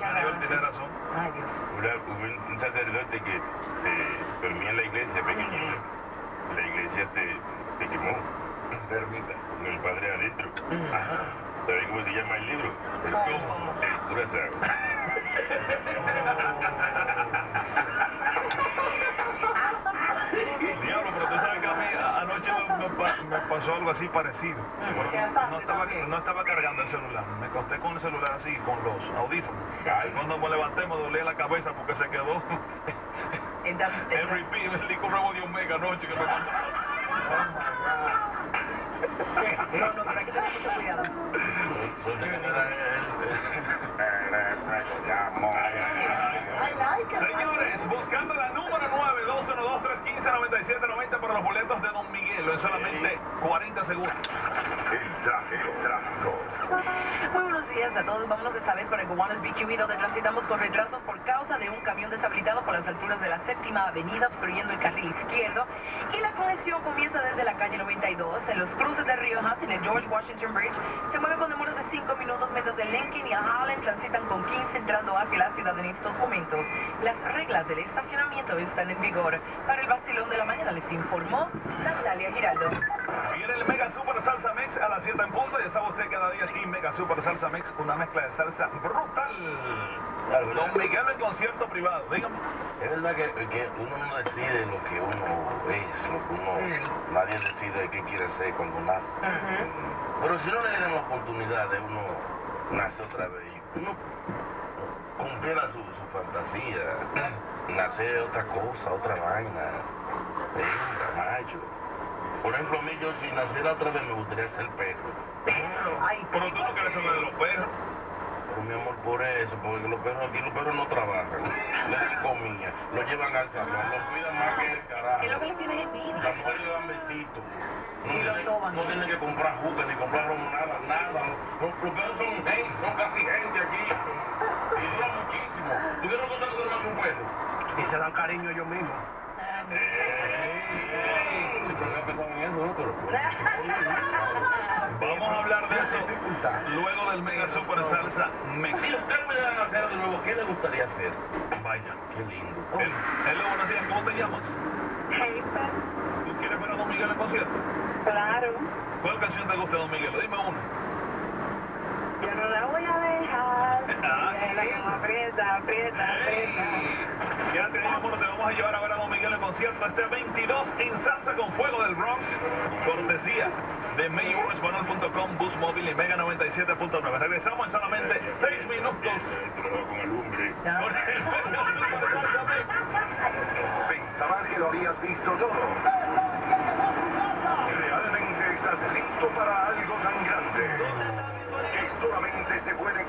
Tiene razón. Ay, Dios. Una- hubo un sacerdote que eh, dormía en la iglesia pequeñita. La iglesia se, se quemó. Ermita. Con el padre adentro. Ajá. ¿Sabe cómo se llama el libro? El curazao. Diablo, me pa- me pasó algo así parecido. No, no estaba, no estaba cargando el celular. Me acosté con el celular así, con los audífonos. Y cuando me levanté me dolía la cabeza porque se quedó el repeat, el Lico Nuevo de Omega anoche que me mandó. No, no, pero hay que tener mucho cuidado. 212-315-9790 para los boletos de Don Miguel en solamente 40 segundos. El tráfico, tráfico. Muy buenos días a todos. Vámonos esta vez para el Gowanus BQE, donde transitamos con retrasos por causa de un camión deshabilitado por las alturas de la séptima avenida, obstruyendo el carril izquierdo. Y la congestión comienza desde la calle 92, en los cruces de Río Hunt, en el George Washington Bridge. Se mueve con demoras de 5 minutos, Lincoln y Holland transitan con 15 entrando hacia la ciudad en estos momentos. Las reglas del estacionamiento están en vigor. Para el vacilón de la mañana les informó Natalia Giraldo. Viene el Mega Super Salsa Mix a las 7 en punto. Ya sabe usted cada día aquí Mega Super Salsa Mix, una mezcla de salsa brutal. Don Miguel en concierto privado, dígame. Es verdad que, que uno no decide lo que uno es, lo que uno... Nadie decide qué quiere ser cuando nace. Pero si no le dieran la oportunidad de uno nacer otra vez, uno cumpliera su, su fantasía, nacer otra cosa, otra vaina, hembra, macho. Por ejemplo, a mí yo si naciera otra vez me gustaría ser perro. Ay, Pero tú no quieres saber de los perros. Pero mi amor, por eso, porque los perros aquí, los perros no trabajan, le dan comida, los llevan al salón, los cuidan más que el carajo. ¿qué es lo que le tienes envidia? Las mujeres le dan besitos. No, tienen- soban. no tienen que comprar juca ni comprar nada, nada. Los, los perros son son casi gente aquí. Y duran muchísimo. ¿Tú quieres una cosa que dura más que un perro? Y se dan cariño ellos mismos. He pensado en eso, ¿no? Pero... Vamos a hablar de eso luego del Mega Super Salsa. Si usted pudiera nacer de nuevo, ¿qué le gustaría hacer? Vaya. Qué lindo. El- Hello, buenos días, ¿cómo te llamas? ¿Tú quieres ver a Don Miguel en concierto? claro, ¿Cuál canción te gusta, Don Miguel? Dime una. Yo no la voy a dejar. Ah. Aprieta, aprieta, aprieta. Ya te amor, te vamos a llevar a ver a Don Miguel en concierto este 22 en Salsa con Fuego del Bronx. Cortesía de mayorespanol.com, bus móvil y mega 97.9. Regresamos en solamente 6 minutos. Con el hombre. Pensabas que lo habías visto todo. Realmente estás listo para algo tan solamente se puede